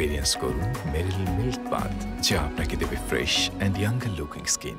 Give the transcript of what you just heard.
experience করুন মেরিল milk bath যা আপনাকে দেবে fresh and younger looking skin